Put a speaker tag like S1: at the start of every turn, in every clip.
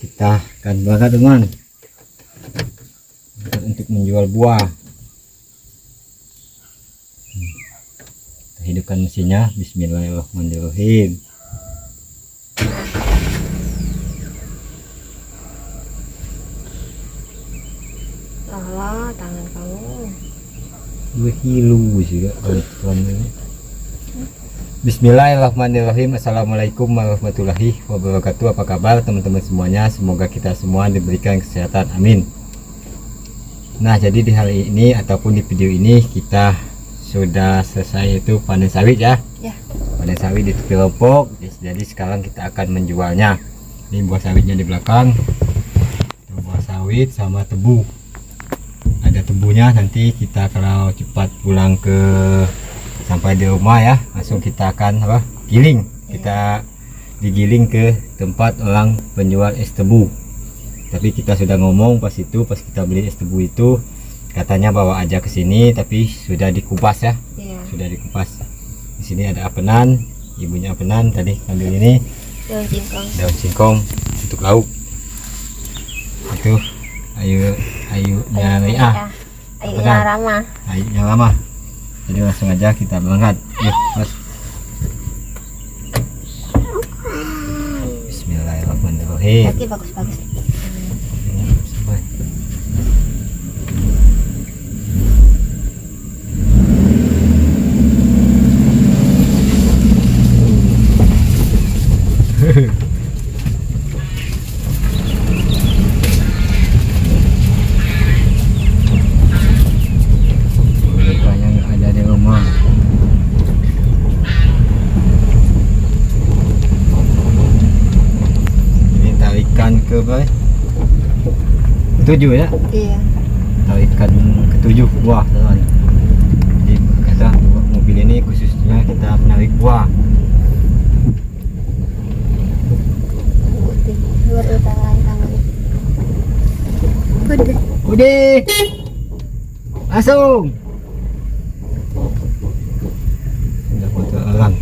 S1: kita akan berangkat teman untuk menjual buah. Kita hidupkan mesinnya. Bismillahirrahmanirrahim.
S2: Allah tangan kamu.
S1: Dua hilu juga oleh Tuhan ini. Bismillahirrahmanirrahim. Assalamualaikum warahmatullahi wabarakatuh. Apa kabar teman-teman semuanya? Semoga kita semua diberikan kesehatan. Amin. Nah jadi di hari ini ataupun di video ini Kita sudah selesai itu panen sawit ya?
S2: Ya.
S1: Panen sawit di tepi lompok. Jadi sekarang kita akan menjualnya. Ini buah sawitnya di belakang. Itu buah sawit sama tebu. Ada tebunya nanti kita kalau cepat pulang ke sampai di rumah ya langsung kita akan apa giling. Kita digiling ke tempat orang penjual es tebu. Tapi kita sudah ngomong pas itu pas kita beli es tebu itu katanya bawa aja ke sini tapi sudah dikupas ya.
S2: Iya.
S1: Sudah dikupas. Di sini ada apenan ibunya apenan tadi ambil ini.
S2: Daun singkong.
S1: Daun singkong untuk lauk. Itu ayu ayunya Ria.
S2: Ayunya
S1: Apakah?
S2: Rama.
S1: Ayunya lama jadi langsung aja kita berangkat. Yuk mas Bismillahirrahmanirrahim.
S2: Bagus bagus
S1: Sampai. Rupanya nggak ada di rumah. Ini tarikan ke berapa? Ketujuh ya?
S2: Iya
S1: Tarikan ketujuh buah teman. Jadi kata mobil ini khususnya kita menarik buah.
S2: Tangan Udah
S1: Udah. Langsung. Foto orang.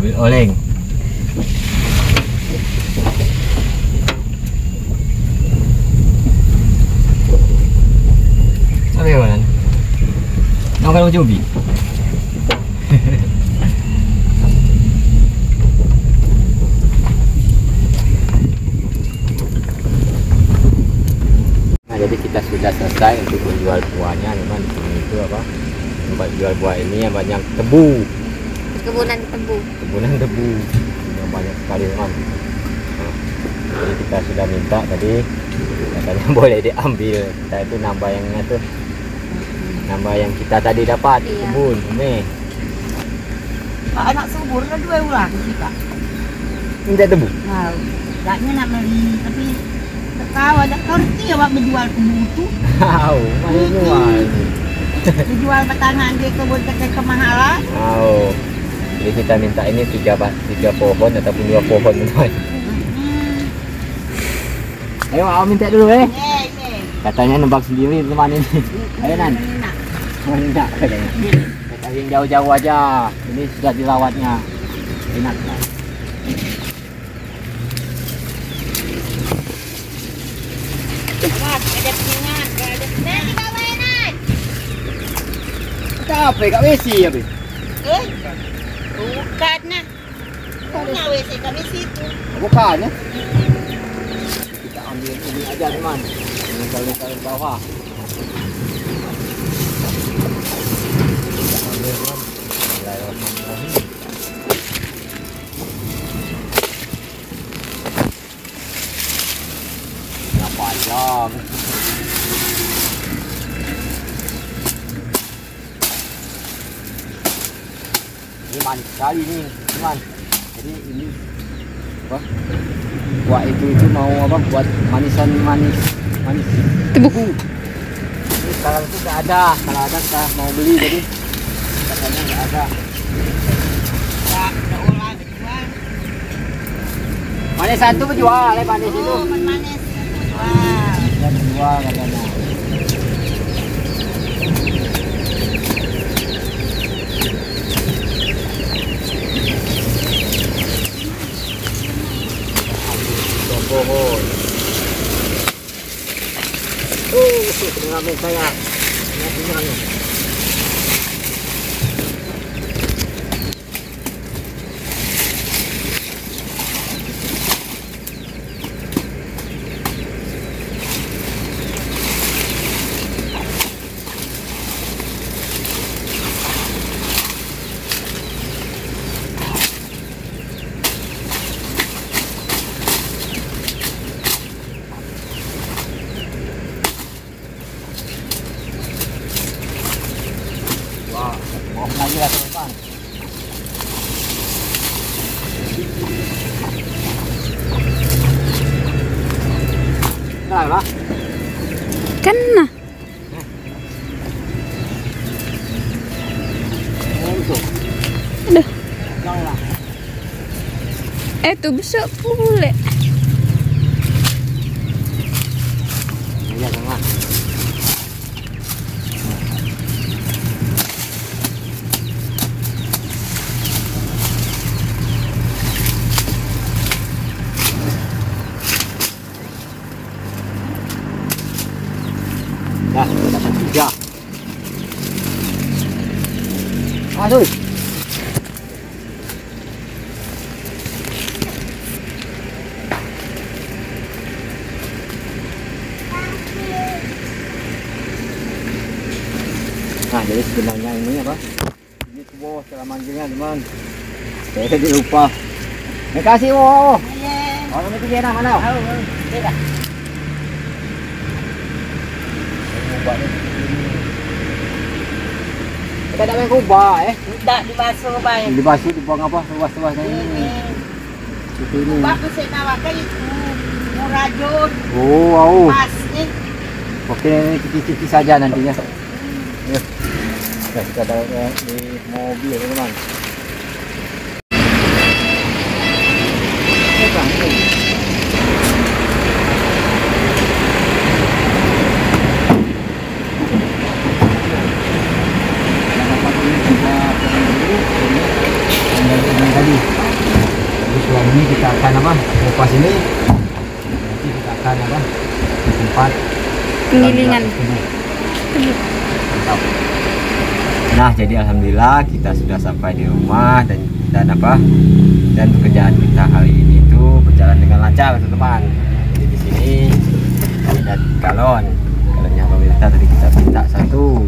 S1: Ambil oleng. Apa yang mana? Nah, jadi kita sudah selesai untuk menjual buahnya, memang di sini itu apa? Tempat jual buah ini yang banyak tebu,
S2: Kebunan tebu
S1: kebunan tebu yang banyak sekali memang. Nah, jadi kita sudah minta tadi katanya boleh diambil. Kita itu nambah yang itu nambah yang kita tadi dapat di
S2: Iya.
S1: kebun ini.
S3: Pak anak subur lah dua ulang Pak.
S1: Minta tebu.
S3: Nah, taknya nak beli tapi tahu ada ngerti ya Pak menjual kebutu,
S1: Tahu, mana jual.
S3: menjual batangan dia kebun pakai kemahalan.
S1: Tahu. Jadi kita minta ini tiga tiga pohon ataupun dua pohon teman.
S3: Hmm.
S1: Ayo, aku minta dulu eh. Katanya nembak sendiri teman ini. Ayo Nan.
S3: Nak.
S1: Enak katanya. Kita yang jauh-jauh aja. Ini sudah dirawatnya. Enak lah. Capek kak Messi ya, Be?
S3: Eh, bukan nah. Punya WC kami situ.
S1: Bukan ya. Kita ambil ini aja teman. Dengan kalian di bawah. Kita ambil teman. Bismillahirrahmanirrahim. Jam? Ini manis sekali nih, teman. Jadi ini apa? Buat itu itu mau apa? Buat manisan manis manis tebu. Ini sekarang itu nggak ada. Kalau ada kita mau beli jadi rasanya nggak ada.
S3: Nggak ada olah dijual
S1: manis satu jual eh ya, oh, manis itu
S3: oh, manis
S1: itu katanya. Oh, Oh, uh,
S4: dengan saya.
S1: Dengan
S4: Aduh. Eh tuh besok pula.
S1: Iya, jangan. Dah, kita dapat tiga. Aduh. Nah, jadi sebenarnya ini apa? Ini tuh bawah cara manggilnya, teman. Saya tadi lupa. Terima kasih, wow. Orang itu dia mana?
S3: Tahu, tidak.
S1: Kita tak main kubah eh.
S3: Tidak dibasuh baik.
S1: Dibasuh dibuang apa? Luas-luasnya ini.
S3: Ini.
S1: Itu ini.
S3: Bagus saya nawarkan itu. Murajun.
S1: Oh, wow.
S3: Pas nih.
S1: Oke, ini cuci-cuci saja nantinya. Yuk. Kita kita ada eh, di mobil, teman. Eh, Bang, ini. Yang dapat ini kita potong dulu, ini yang dari tadi. Jadi setelah ini kita akan apa? Kupas ini. Nanti kita akan apa? Tempat
S4: Penggilingan.
S1: Mantap. Nah, jadi alhamdulillah kita sudah sampai di rumah dan dan apa? Dan pekerjaan kita hari ini itu berjalan dengan lancar, teman-teman. Jadi di sini ada galon. Galonnya pemerintah tadi kita minta satu.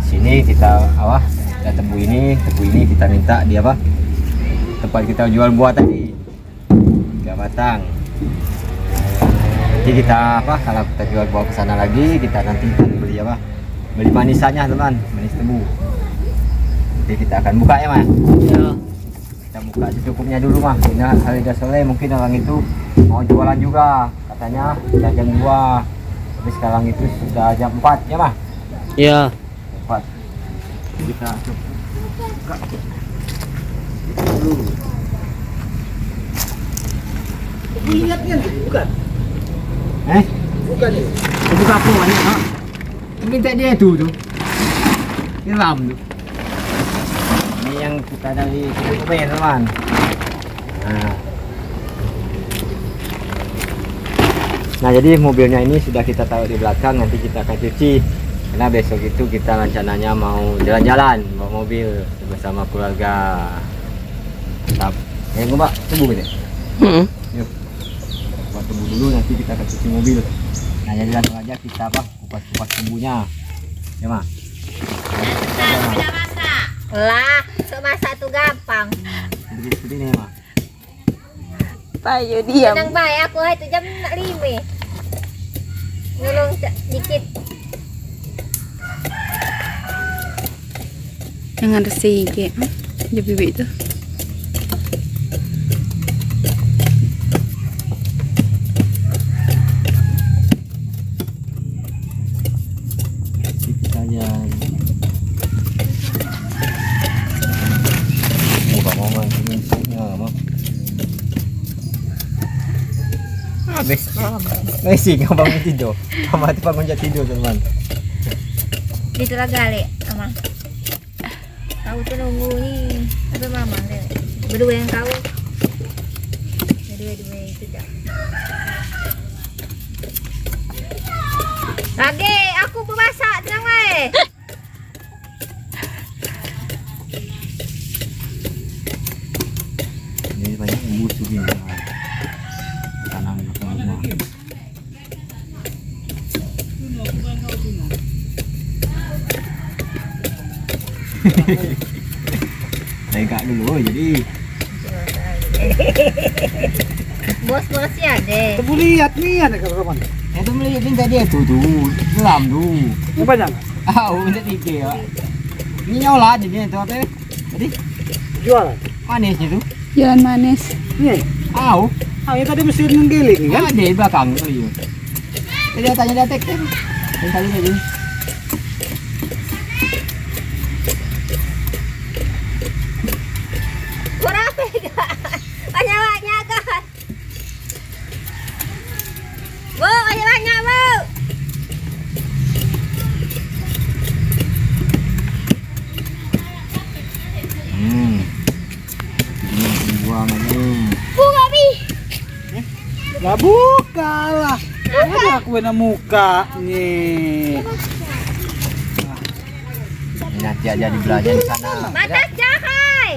S1: Di sini kita apa? Ada tebu ini, tebu ini kita minta di apa? Tempat kita jual buah tadi. Batang. Nanti kita apa kalau kita jual bawa ke sana lagi kita nanti akan beli apa beli manisannya teman manis tebu. Nanti kita akan buka ya mas? Kita buka secukupnya dulu mah ini hari sore mungkin orang itu mau jualan juga. Katanya sudah jam 2 tapi sekarang itu sudah jam 4 ya mah
S5: Iya.
S1: 4 kita buka. Dulu
S3: Ingatnya bukan.
S1: eh
S3: Bukan itu.
S1: Itu kapu banyak ha? Minta dia tu tu Hiram tu Ini yang kita dari Superman teman Nah Nah jadi mobilnya ini sudah kita taruh di belakang nanti kita akan cuci karena besok itu kita rencananya mau jalan-jalan bawa mobil bersama keluarga. Mantap. Eh, mbak, tunggu gitu.
S5: Heeh.
S1: Yuk. Tunggu dulu nanti kita akan cuci mobil. Nah jadi langsung aja kita apa kupas-kupas bumbunya. Ya mah.
S2: Sudah masak. Lah, sok masak tuh gampang.
S1: Seperti seperti ini ya mah.
S4: Payo diam.
S2: Senang baik aku itu jam 5. Ngulung dikit.
S4: Yang ada sige. Dia bibit tu.
S1: Messi kau bangun tidur. Mama tu bangun jat tidur teman.
S2: Itu lah gale, Mama. Kau tuh nunggu ni. Apa mama le? Berdua yang kau. Berdua-dua itu dah. Lagi, aku bermasak tenang weh.
S1: Saya kak dulu jadi
S2: Bos-bos ya deh.
S5: Tebu lihat nih ada kapan?
S1: itu melihat minta dia tuh tuh selam tuh.
S5: Ini banyak.
S1: Ah, udah tiga ya. Ini nyolat jadi itu apa? ya? Tadi
S5: Jualan.
S1: manis itu.
S4: Jalan manis.
S5: Nih.
S1: Au,
S5: Ah, ini tadi mesin menggiling kan?
S1: ada di belakang kali ya. Jadi tanya kan. Yang tadi tadi.
S2: Kurang apa enggak? Banyak-banyak kan? Bu, banyak-banyak bu.
S1: Hmm. Ini buang aja.
S2: Bu, Gabi.
S5: Lah buka lah. Ada aku na muka nih.
S1: Nanti aja dibelanja di sana.
S2: Batas jahai.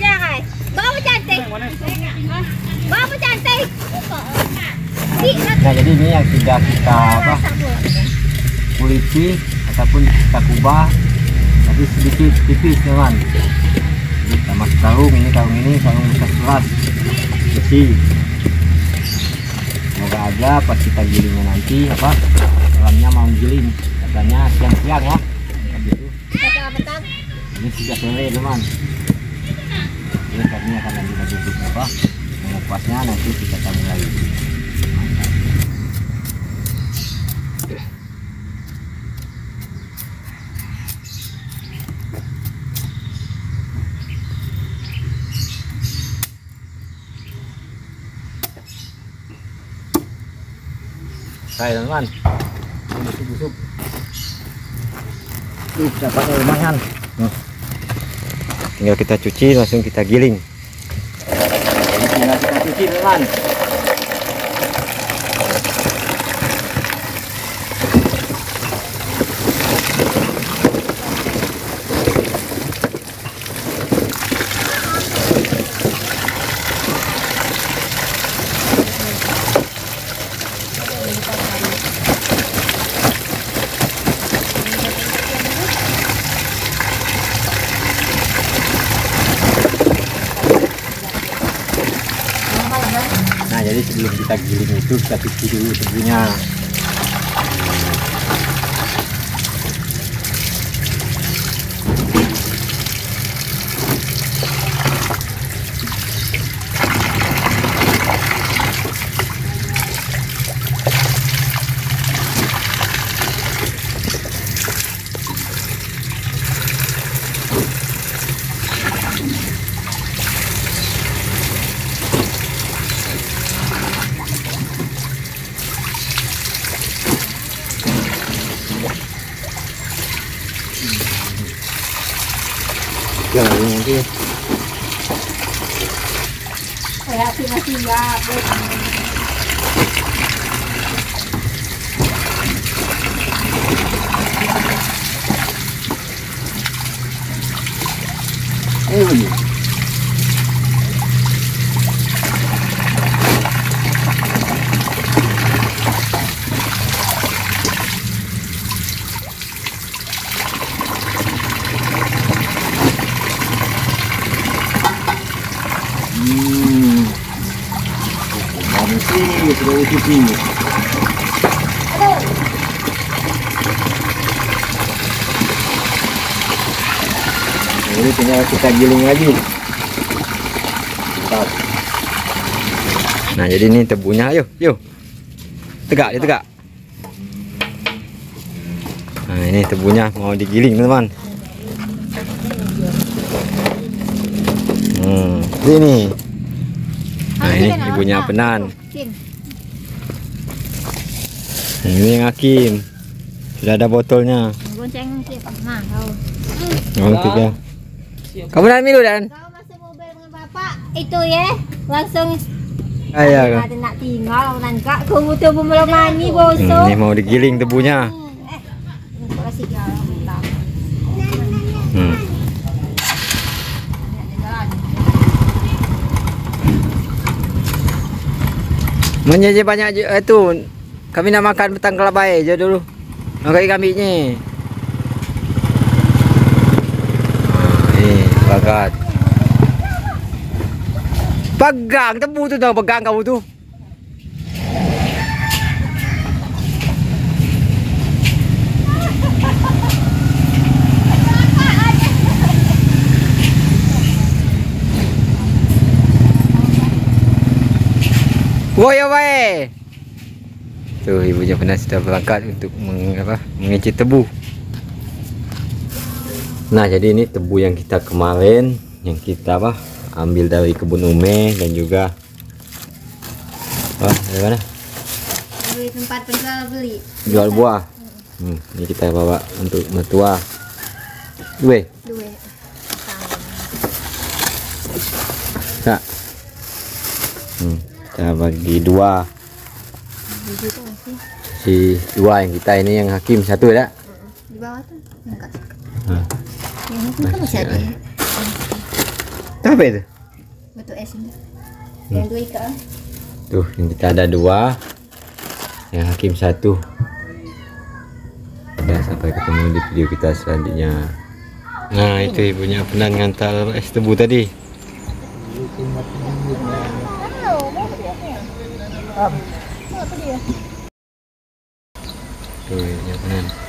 S2: Jahai. Bawa cantik. Bawa cantik.
S1: Nah jadi ini yang tidak kita apa kuliti ataupun kita kubah tapi sedikit tipis teman. Kita masuk karung ini karung ini karung bekas keras besi. Aja pas kita gilingnya nanti apa dalamnya mau giling katanya siang-siang ya. Ini sudah sore teman. Ini kami akan lanjut lagi apa mengupasnya nanti kita sambung lagi. Hai teman, busuk-busuk. Dapatnya lumayan. Tinggal kita cuci, langsung kita giling. Tinggal kita cuci teman. Nah jadi sebelum kita itu kita cuci dulu tebunya. Jangan nanti.
S3: Kayak masih ya.
S1: Eh ini. Hmm. Sih sudah cuci. Jadi tinggal kita giling lagi. Nah jadi ini tebunya, ayo, yuk. Tegak, dia tegak. Nah ini tebunya mau digiling teman. Hmm, ini. Nah ini ibunya penan.
S2: Kim.
S1: Ini yang Hakim. Sudah ada botolnya.
S2: Gonceng sih. Nah, kau.
S1: Oh, tiga. Kamu nak minum dan?
S2: Kau masuk mobil dengan bapak. Itu ya. Langsung
S1: Ayah kan.
S2: Ada nak tinggal orang kak kau butuh belum mani
S1: Hmm,
S2: bosok.
S1: ini mau digiling tebunya.
S2: Kau kasih dia mentah.
S1: Hmm. Menyaji banyak je eh. Kami nak makan petang kelabai je dulu. Makan kambingnya. Ni bagat. Pegang tebu tu dah pegang kamu tu. Woi woi. Tu ibunya pernah sudah berangkat untuk meng, apa, tebu. Nah, jadi ini tebu yang kita kemarin yang kita apa? ambil dari kebun ume dan juga oh, dari mana?
S2: Di tempat penjual beli.
S1: Jual buah. Hmm, ini kita bawa untuk mertua. Weh,
S2: Dua.
S1: Kak. Hmm, kita bagi dua. Si dua yang kita ini yang hakim satu ya.
S2: di bawah tu. Angkat.
S1: Hmm.
S2: Yang itu kan masih ada.
S1: Apa itu?
S2: Es ni. Yang dua ikat. ah.
S1: Tuh, yang kita ada dua. Yang hakim satu. Dan sampai ketemu di video kita selanjutnya. Nah, itu ibunya pernah ngantar es tebu tadi. Tuh, ibunya pernah.